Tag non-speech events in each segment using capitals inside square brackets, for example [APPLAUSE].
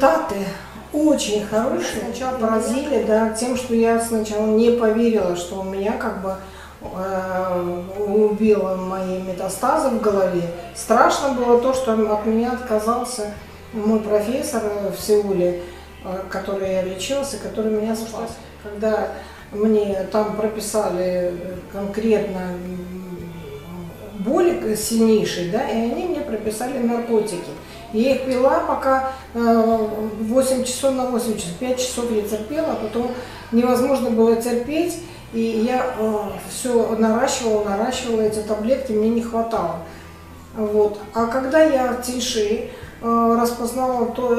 результаты очень хорошие. Сначала поразили, да, тем, что я сначала не поверила, что у меня как бы э, убило мои метастазы в голове. Страшно было то, что от меня отказался мой профессор в Сеуле, э, который я лечился, который меня спас. Когда мне там прописали конкретно боли сильнейшие, да, и они мне прописали наркотики. Я их пила, пока э, 8 часов на 8 часов, 5 часов я терпела, а потом невозможно было терпеть, и я э, все наращивала, наращивала эти таблетки, мне не хватало. Вот. А когда я в тиши э, распознала, то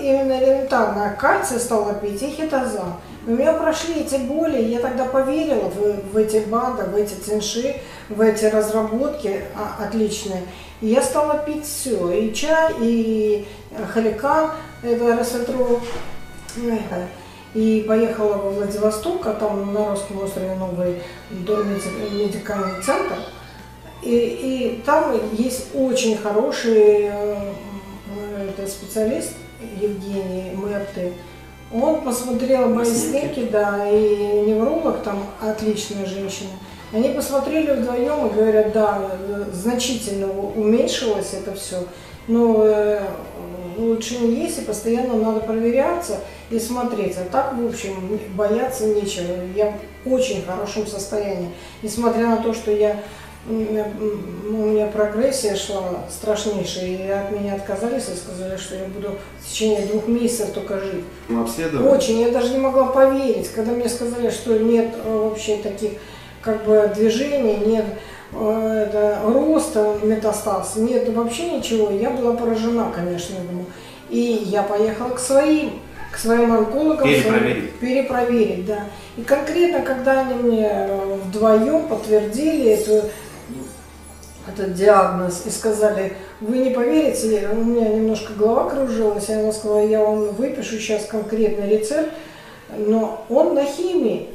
именно элементарно кальций стала пить и хитозан. У меня прошли эти боли, я тогда поверила в, в эти БАДы, в эти цинши, в эти разработки а, отличные. И я стала пить все, и чай, и халикан, это рассветру, и поехала во Владивосток, а там на Русском острове новый медикальный центр. И, и там есть очень хороший э, это специалист Евгений Мэрты, он посмотрел мои снимки, да, и невролог там отличная женщина. Они посмотрели вдвоем и говорят, да, значительно уменьшилось это все, но э, улучшение есть, и постоянно надо проверяться и смотреть. А так, в общем, бояться нечего. Я в очень хорошем состоянии. Несмотря на то, что я у меня прогрессия шла страшнейшая, и от меня отказались и сказали, что я буду в течение двух месяцев только жить. Ну, обследовали? Очень, я даже не могла поверить, когда мне сказали, что нет э, вообще таких как бы движений, нет э, это, роста метастаз, нет вообще ничего. Я была поражена, конечно, думаю. И я поехала к своим к своим онкологам. Перепроверить. Перепроверить, да. И конкретно, когда они мне вдвоем подтвердили эту этот диагноз и сказали, вы не поверите, у меня немножко голова кружилась, я ему сказала, я вам выпишу сейчас конкретный рецепт, но он на химии,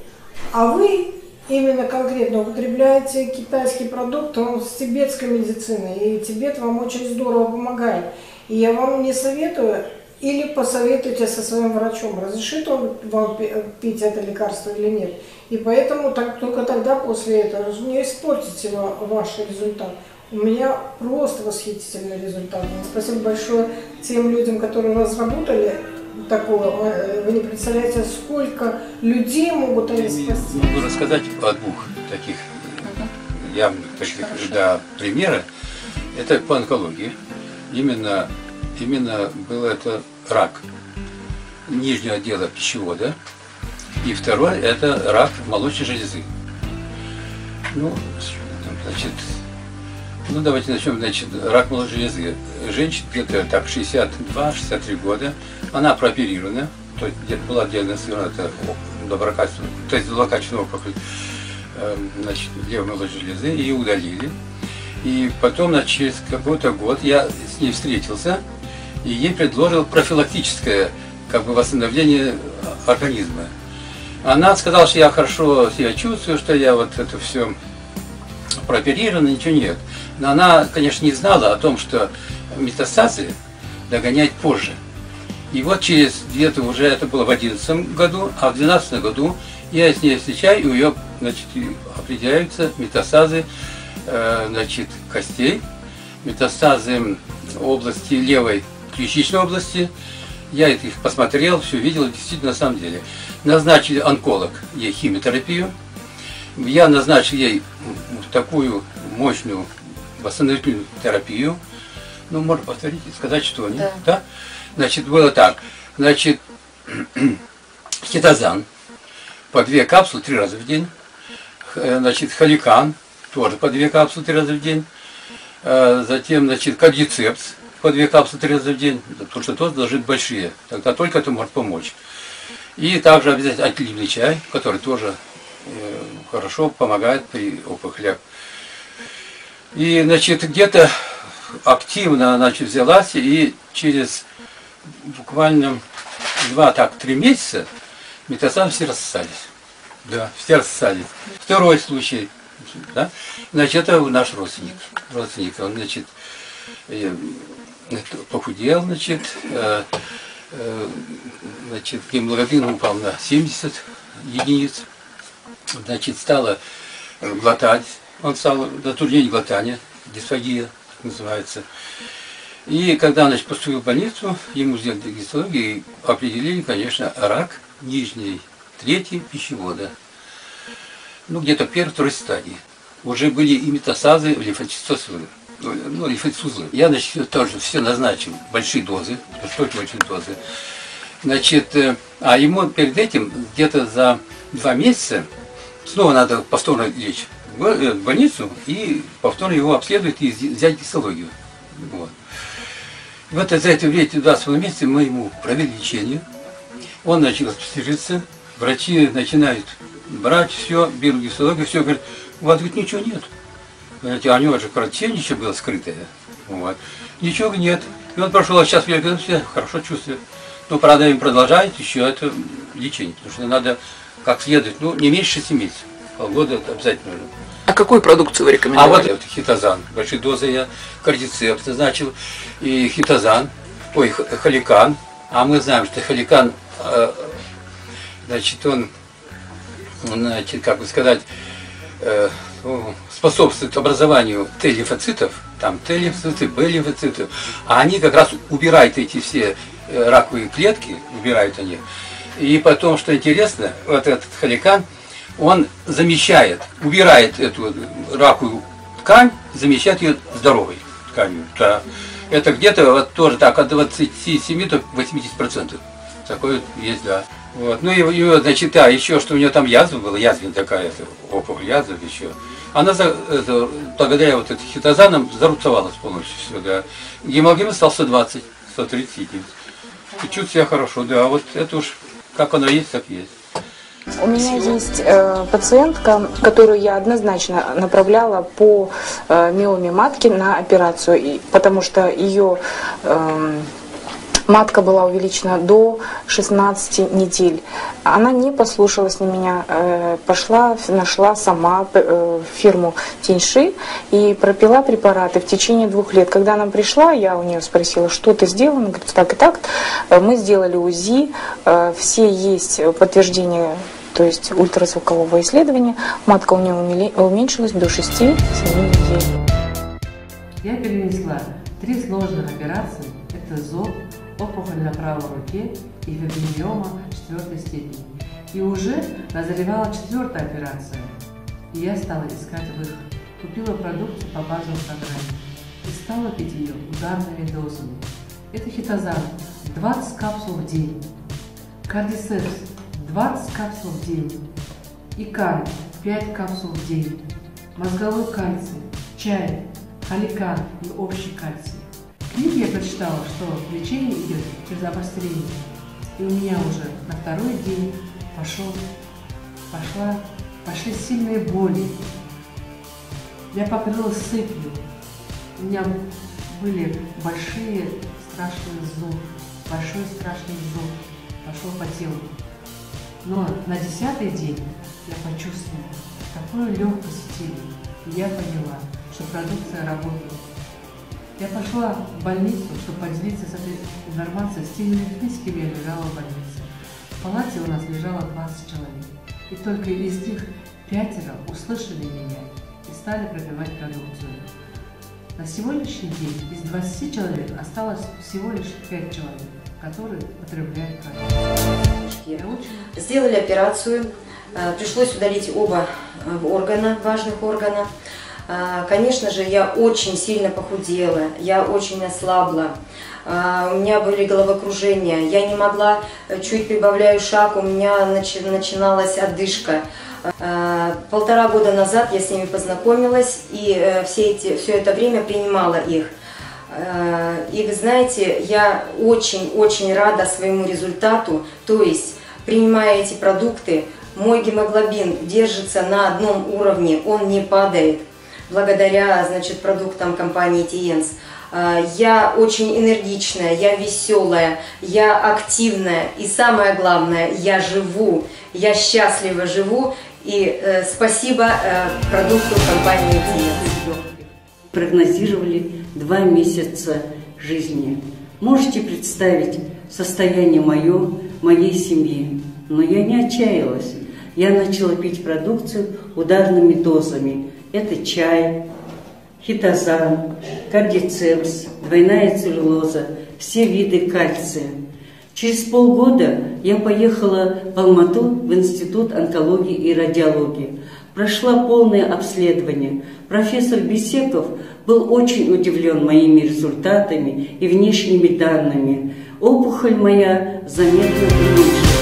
а вы именно конкретно употребляете китайский продукт, он с тибетской медициной, и Тибет вам очень здорово помогает. И я вам не советую, или посоветуйте со своим врачом, разрешит он вам пить это лекарство или нет. И поэтому так, только тогда после этого не испортите ваш результат. У меня просто восхитительный результат. Спасибо большое тем людям, которые разработали такое. Вы не представляете, сколько людей могут они спасти. Могу рассказать о двух таких явных да, примера. Это по онкологии. Именно, именно был это рак нижнего отдела пищевода. И второй – это рак молочной железы. Ну, значит, ну давайте начнем, значит, рак молочной железы. Женщина где-то так 62-63 года, она прооперирована, то есть была диагностирована это доброкачественная, то есть злокачественная опухоль эм, значит, левой молочной железы, ее удалили. И потом, значит, через какой-то год я с ней встретился, и ей предложил профилактическое как бы восстановление организма. Она сказала, что я хорошо себя чувствую, что я вот это все прооперирована, ничего нет. Но она, конечно, не знала о том, что метастазы догонять позже. И вот через где-то уже, это было в 2011 году, а в 2012 году я с ней встречаю, и у нее значит, определяются метастазы э, значит, костей, метастазы области левой ключичной области. Я их посмотрел, все видел, действительно, на самом деле. Назначили онколог ей химиотерапию. Я назначил ей такую мощную восстановительную терапию. Ну, можно повторить и сказать, что нет. Да. да? Значит, было так. Значит, [CLEARS THROAT] хитозан по две капсулы три раза в день. Э, значит, халикан тоже по две капсулы три раза в день. Э, затем, значит, кардицепс по две капсулы три раза в день, потому что тоже должны быть большие. Тогда только это может помочь. И также обязательно антилипный чай, который тоже э, хорошо помогает при опухолях. И, значит, где-то активно она значит, взялась, и через буквально два, так, три месяца метастазы все рассосались. Да, все рассосались. Второй случай, да, значит, это наш родственник. Родственник, он, значит, э, похудел, значит, э, э, значит, гемоглобин упал на 70 единиц, значит, стало глотать, он стал затруднение глотания, дисфагия, так называется. И когда значит, поступил в больницу, ему сделали гистологию и определили, конечно, рак нижней трети пищевода. Ну, где-то первой, второй стадии. Уже были и метастазы в лимфоцитозы. Ну, лимфоцитозы. Я, значит, тоже все назначил, большие дозы, только большие дозы. Значит, э, а ему перед этим, где-то за два месяца, снова надо повторно лечь в больницу и повторно его обследовать и взять гистологию. Вот. Вот за это время, два с половиной месяца мы ему провели лечение. Он начал обследоваться, врачи начинают брать все, берут гистологию, все, говорят, у вас говорит, ничего нет. У него же кровотечение было скрытое. Вот. Ничего нет. И он прошел, а сейчас я говорю, все хорошо чувствую. Но, правда, им продолжает еще это лечение, потому что надо как следует, ну, не меньше 6 месяцев. Полгода это обязательно нужно. А какую продукцию вы рекомендуете? А вот хитозан. Большие дозы я кардицепт назначил. И хитозан, ой, халикан. А мы знаем, что халикан, э, значит, он, значит, как бы сказать, способствует образованию Т-лимфоцитов, там Т-лимфоциты, Б-лимфоциты, а они как раз убирают эти все э, раковые клетки, убирают они. И потом, что интересно, вот этот халикан, он замещает, убирает эту раковую ткань, замещает ее здоровой тканью. Да. Это где-то вот тоже так от 27 до 80 процентов. Такое есть, да. Вот. Ну и, и значит, да, еще что у нее там язва была, язвень такая, опухоль язва еще. Она за, это, благодаря вот этим хитозанам зарубцевалась полностью все, да. Гемоглобин стал 120, 130 единиц. И чувствует себя хорошо, да. А вот это уж как оно есть, так есть. У меня есть э, пациентка, которую я однозначно направляла по э, миоме матки на операцию, и, потому что ее э, матка была увеличена до 16 недель. Она не послушалась на меня, э, пошла, нашла сама э, фирму Тиньши и пропила препараты в течение двух лет. Когда она пришла, я у нее спросила, что ты сделала, она говорит, так и так. Э, мы сделали УЗИ, все есть подтверждения то есть ультразвукового исследования, матка у нее уменьшилась до 6-7 недель. Я перенесла три сложных операции. Это ЗОП, опухоль на правой руке и фибромиома четвертой степени. И уже назревала четвертая операция. И я стала искать выход. Купила продукцию по базовой программе. И стала пить ее ударными дозами. Это хитозан. 20 капсул в день, кардисепс 20 капсул в день, икар 5 капсул в день, мозговой кальций, чай, халикан и общий кальций книге я прочитала, что лечение идет через обострение. И у меня уже на второй день пошел, пошла, пошли сильные боли. Я покрылась сыпью. У меня были большие страшные зубы, большой страшный зуб пошел по телу. Но на десятый день я почувствовала такую легкость теле, и я поняла, что продукция работает. Я пошла в больницу, чтобы поделиться с этой информацией. С теми людьми, я лежала в больнице. В палате у нас лежало 20 человек. И только из них пятеро услышали меня и стали пробивать продукцию. На сегодняшний день из 20 человек осталось всего лишь 5 человек, которые потребляют продукцию. Сделали операцию, э, пришлось удалить оба э, органа, важных органа. А, конечно же, я очень сильно похудела, я очень ослабла. А, у меня были головокружения, я не могла, э, чуть прибавляю шаг, у меня начиналась одышка. А, полтора года назад я с ними познакомилась и э, все, эти, все это время принимала их. И вы знаете, я очень-очень рада своему результату, то есть принимая эти продукты, мой гемоглобин держится на одном уровне, он не падает благодаря значит, продуктам компании Тиенс. А, я очень энергичная, я веселая, я активная и самое главное, я живу, я счастливо живу и э, спасибо э, продукту компании Тиенс. Прогнозировали два месяца жизни. Можете представить состояние мое, моей семьи. Но я не отчаялась. Я начала пить продукцию ударными дозами. Это чай, хитозан, кардицепс, двойная целлюлоза, все виды кальция. Через полгода я поехала в Алмату в Институт онкологии и радиологии. Прошла полное обследование. Профессор Бесеков был очень удивлен моими результатами и внешними данными. Опухоль моя заметно уменьшилась.